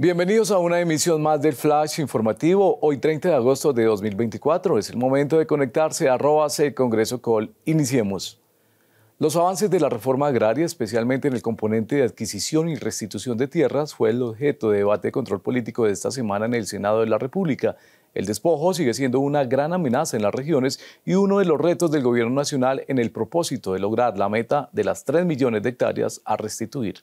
Bienvenidos a una emisión más del Flash Informativo. Hoy 30 de agosto de 2024 es el momento de conectarse a arroba Congreso Col. Iniciemos. Los avances de la reforma agraria, especialmente en el componente de adquisición y restitución de tierras, fue el objeto de debate de control político de esta semana en el Senado de la República. El despojo sigue siendo una gran amenaza en las regiones y uno de los retos del gobierno nacional en el propósito de lograr la meta de las 3 millones de hectáreas a restituir.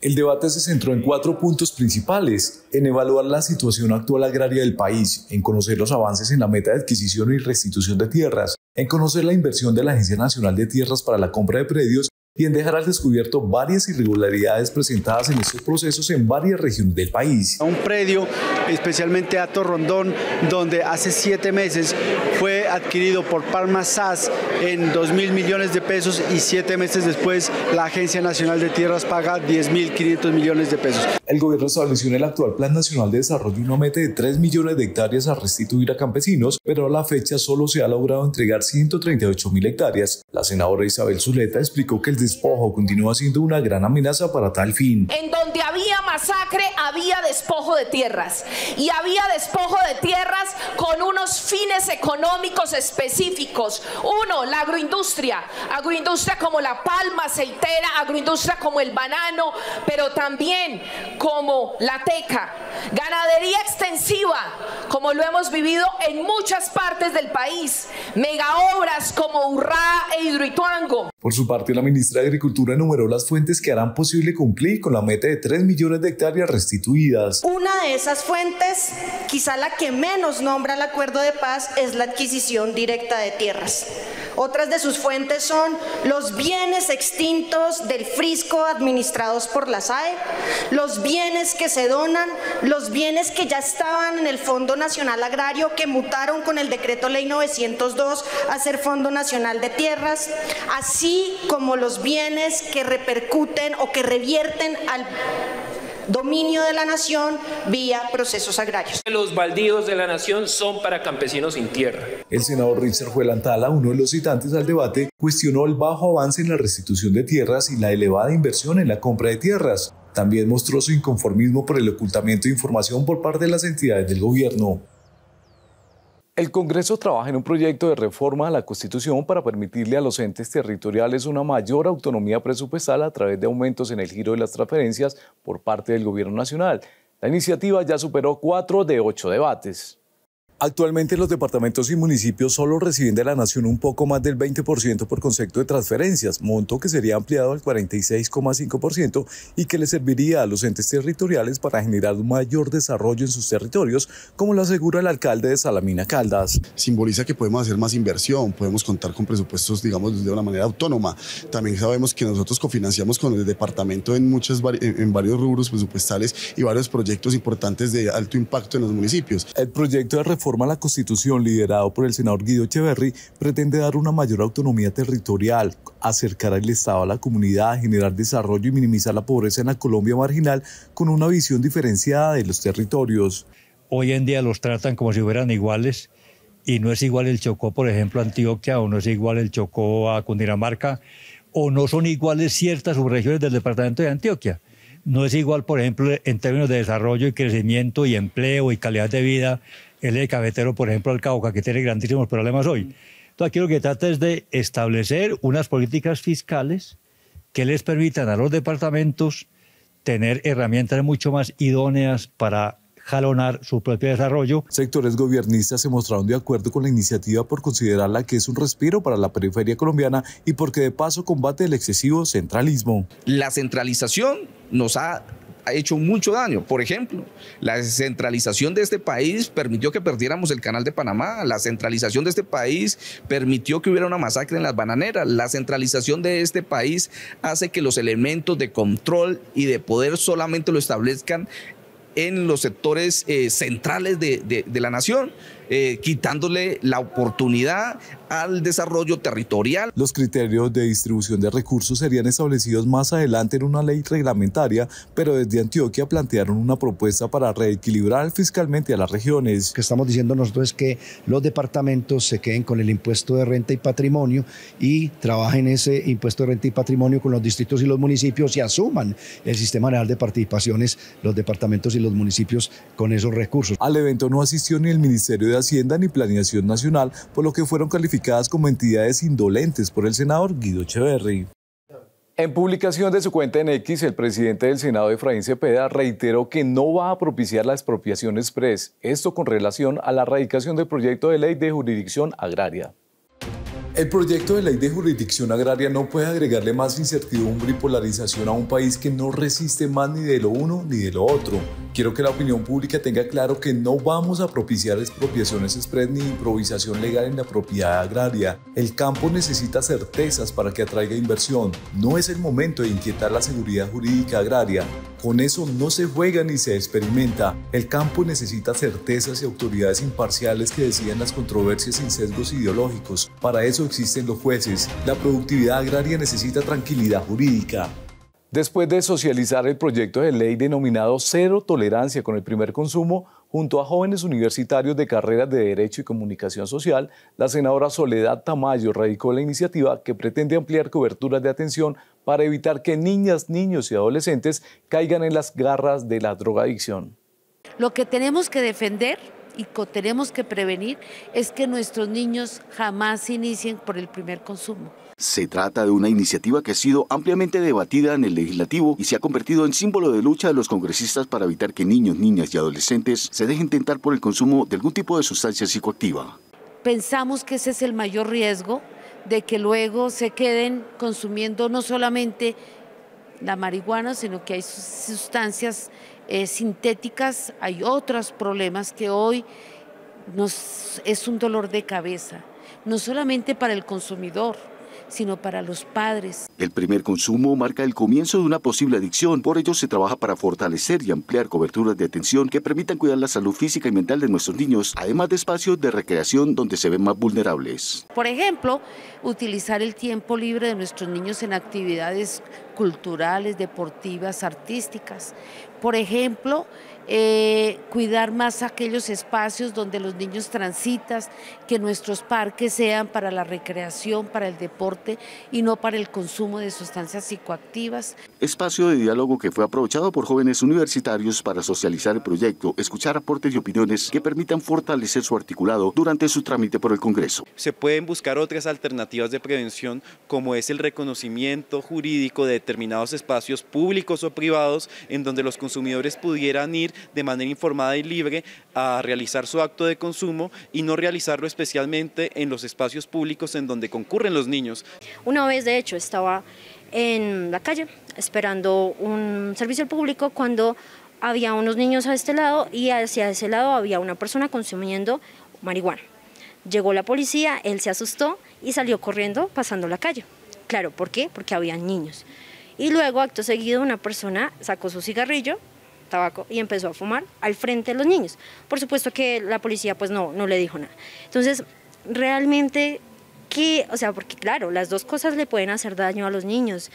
El debate se centró en cuatro puntos principales, en evaluar la situación actual agraria del país, en conocer los avances en la meta de adquisición y restitución de tierras, en conocer la inversión de la Agencia Nacional de Tierras para la compra de predios y en dejar al descubierto varias irregularidades presentadas en estos procesos en varias regiones del país. Un predio, especialmente Ato Rondón, donde hace siete meses fue adquirido por Palma SAS en 2 mil millones de pesos y siete meses después la Agencia Nacional de Tierras paga 10 mil 500 millones de pesos. El gobierno estableció en el actual Plan Nacional de Desarrollo una meta de 3 millones de hectáreas a restituir a campesinos, pero a la fecha solo se ha logrado entregar 138 mil hectáreas. La senadora Isabel Zuleta explicó que el despojo continúa siendo una gran amenaza para tal fin. En donde había masacre, había despojo de tierras. Y había despojo de tierras con unos fines económicos específicos. Uno, la agroindustria. Agroindustria como la palma aceitera, agroindustria como el banano, pero también como la teca. Ganadería extensiva, como lo hemos vivido en muchas partes del país. Megaobras como Urrá e Hidroituango. Por su parte, la ministra de Agricultura enumeró las fuentes que harán posible cumplir con la meta de 3 millones de hectáreas restituidas. Una de esas fuentes, quizá la que menos nombra el acuerdo de paz, es la adquisición directa de tierras. Otras de sus fuentes son los bienes extintos del Frisco administrados por la SAE, los bienes que se donan, los bienes que ya estaban en el Fondo Nacional Agrario que mutaron con el decreto ley 902 a ser Fondo Nacional de Tierras, así como los bienes que repercuten o que revierten al dominio de la nación vía procesos agrarios. Los baldíos de la nación son para campesinos sin tierra. El senador Richard Juelantala, uno de los citantes al debate, cuestionó el bajo avance en la restitución de tierras y la elevada inversión en la compra de tierras. También mostró su inconformismo por el ocultamiento de información por parte de las entidades del gobierno. El Congreso trabaja en un proyecto de reforma a la Constitución para permitirle a los entes territoriales una mayor autonomía presupuestal a través de aumentos en el giro de las transferencias por parte del Gobierno Nacional. La iniciativa ya superó cuatro de ocho debates. Actualmente los departamentos y municipios solo reciben de la nación un poco más del 20% por concepto de transferencias, monto que sería ampliado al 46,5% y que le serviría a los entes territoriales para generar un mayor desarrollo en sus territorios, como lo asegura el alcalde de Salamina Caldas. Simboliza que podemos hacer más inversión, podemos contar con presupuestos, digamos, de una manera autónoma. También sabemos que nosotros cofinanciamos con el departamento en, muchos, en varios rubros presupuestales y varios proyectos importantes de alto impacto en los municipios. El proyecto de reforma reforma a la Constitución liderado por el senador Guido Echeverry pretende dar una mayor autonomía territorial, acercar el Estado a la comunidad, generar desarrollo y minimizar la pobreza en la Colombia marginal con una visión diferenciada de los territorios. Hoy en día los tratan como si fueran iguales y no es igual el Chocó, por ejemplo, a Antioquia, o no es igual el Chocó a Cundinamarca, o no son iguales ciertas subregiones del departamento de Antioquia. No es igual, por ejemplo, en términos de desarrollo y crecimiento y empleo y calidad de vida el eje cafetero, por ejemplo, al Cauca, que tiene grandísimos problemas hoy. Entonces, aquí lo que trata es de establecer unas políticas fiscales que les permitan a los departamentos tener herramientas mucho más idóneas para jalonar su propio desarrollo. Sectores gobiernistas se mostraron de acuerdo con la iniciativa por considerarla que es un respiro para la periferia colombiana y porque de paso combate el excesivo centralismo. La centralización nos ha ha hecho mucho daño. Por ejemplo, la centralización de este país permitió que perdiéramos el canal de Panamá, la centralización de este país permitió que hubiera una masacre en las bananeras, la centralización de este país hace que los elementos de control y de poder solamente lo establezcan en los sectores eh, centrales de, la nación, eh, quitándole la oportunidad al desarrollo territorial. Los criterios de distribución de recursos serían establecidos más adelante en una ley reglamentaria, pero desde Antioquia plantearon una propuesta para reequilibrar fiscalmente a las regiones. Lo que estamos diciendo nosotros es que los departamentos se queden con el impuesto de renta y patrimonio y trabajen ese impuesto de renta y patrimonio con los distritos y los municipios y asuman el sistema general de participaciones, los departamentos y los municipios con esos recursos. Al evento no asistió ni el Ministerio de Hacienda ni Planeación Nacional, por lo que fueron calificadas como entidades indolentes por el senador Guido Echeverry. En publicación de su cuenta en X, el presidente del Senado, Efraín Cepeda, reiteró que no va a propiciar la expropiación express, esto con relación a la erradicación del proyecto de ley de jurisdicción agraria. El proyecto de ley de jurisdicción agraria no puede agregarle más incertidumbre y polarización a un país que no resiste más ni de lo uno ni de lo otro. Quiero que la opinión pública tenga claro que no vamos a propiciar expropiaciones express ni improvisación legal en la propiedad agraria. El campo necesita certezas para que atraiga inversión. No es el momento de inquietar la seguridad jurídica agraria. Con eso no se juega ni se experimenta. El campo necesita certezas y autoridades imparciales que decidan las controversias sin sesgos ideológicos. Para eso existen los jueces. La productividad agraria necesita tranquilidad jurídica. Después de socializar el proyecto de ley denominado Cero Tolerancia con el primer consumo, junto a jóvenes universitarios de carreras de Derecho y Comunicación Social, la senadora Soledad Tamayo radicó la iniciativa que pretende ampliar coberturas de atención para evitar que niñas, niños y adolescentes caigan en las garras de la drogadicción. Lo que tenemos que defender y que tenemos que prevenir es que nuestros niños jamás inicien por el primer consumo. Se trata de una iniciativa que ha sido ampliamente debatida en el legislativo y se ha convertido en símbolo de lucha de los congresistas para evitar que niños, niñas y adolescentes se dejen tentar por el consumo de algún tipo de sustancia psicoactiva. Pensamos que ese es el mayor riesgo de que luego se queden consumiendo no solamente la marihuana, sino que hay sustancias eh, sintéticas, hay otros problemas que hoy nos, es un dolor de cabeza, no solamente para el consumidor, sino para los padres. El primer consumo marca el comienzo de una posible adicción, por ello se trabaja para fortalecer y ampliar coberturas de atención que permitan cuidar la salud física y mental de nuestros niños, además de espacios de recreación donde se ven más vulnerables. Por ejemplo, utilizar el tiempo libre de nuestros niños en actividades culturales, deportivas, artísticas. Por ejemplo, eh, cuidar más aquellos espacios donde los niños transitan, que nuestros parques sean para la recreación, para el deporte y no para el consumo de sustancias psicoactivas. Espacio de diálogo que fue aprovechado por jóvenes universitarios para socializar el proyecto, escuchar aportes y opiniones que permitan fortalecer su articulado durante su trámite por el Congreso. Se pueden buscar otras alternativas de prevención como es el reconocimiento jurídico de determinados espacios públicos o privados en donde los consumidores pudieran ir de manera informada y libre a realizar su acto de consumo y no realizarlo especialmente en los espacios públicos en donde concurren los niños. Una vez, de hecho, estaba en la calle esperando un servicio público cuando había unos niños a este lado y hacia ese lado había una persona consumiendo marihuana. Llegó la policía, él se asustó y salió corriendo pasando la calle. Claro, ¿por qué? Porque había niños. Y luego, acto seguido, una persona sacó su cigarrillo, tabaco y empezó a fumar al frente de los niños. Por supuesto que la policía pues no, no le dijo nada. Entonces, realmente, ¿qué? O sea, porque claro, las dos cosas le pueden hacer daño a los niños,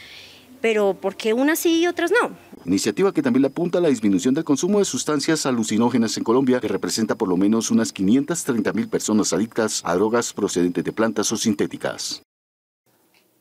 pero ¿por qué unas sí y otras no? Iniciativa que también le apunta a la disminución del consumo de sustancias alucinógenas en Colombia, que representa por lo menos unas 530 mil personas adictas a drogas procedentes de plantas o sintéticas.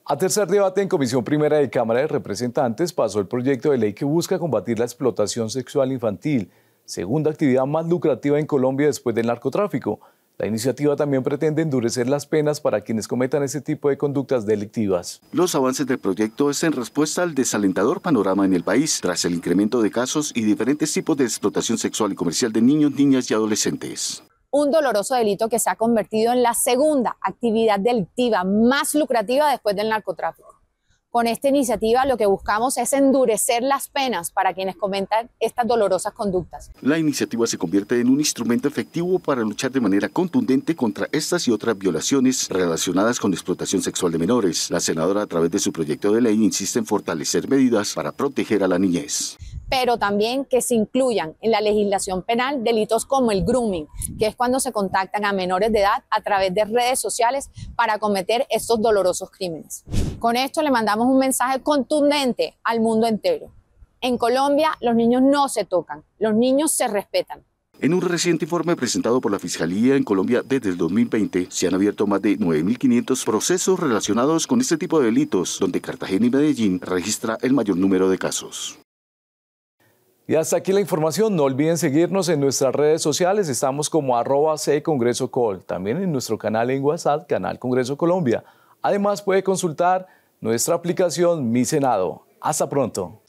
A tercer debate en Comisión Primera de Cámara de Representantes pasó el proyecto de ley que busca combatir la explotación sexual infantil, segunda actividad más lucrativa en Colombia después del narcotráfico. La iniciativa también pretende endurecer las penas para quienes cometan ese tipo de conductas delictivas. Los avances del proyecto es en respuesta al desalentador panorama en el país, tras el incremento de casos y diferentes tipos de explotación sexual y comercial de niños, niñas y adolescentes un doloroso delito que se ha convertido en la segunda actividad delictiva más lucrativa después del narcotráfico. Con esta iniciativa lo que buscamos es endurecer las penas para quienes cometan estas dolorosas conductas. La iniciativa se convierte en un instrumento efectivo para luchar de manera contundente contra estas y otras violaciones relacionadas con explotación sexual de menores. La senadora a través de su proyecto de ley insiste en fortalecer medidas para proteger a la niñez pero también que se incluyan en la legislación penal delitos como el grooming, que es cuando se contactan a menores de edad a través de redes sociales para cometer estos dolorosos crímenes. Con esto le mandamos un mensaje contundente al mundo entero. En Colombia los niños no se tocan, los niños se respetan. En un reciente informe presentado por la Fiscalía en Colombia desde el 2020, se han abierto más de 9.500 procesos relacionados con este tipo de delitos, donde Cartagena y Medellín registra el mayor número de casos. Y hasta aquí la información. No olviden seguirnos en nuestras redes sociales. Estamos como arroba Congreso Col. También en nuestro canal en WhatsApp, Canal Congreso Colombia. Además puede consultar nuestra aplicación Mi Senado. Hasta pronto.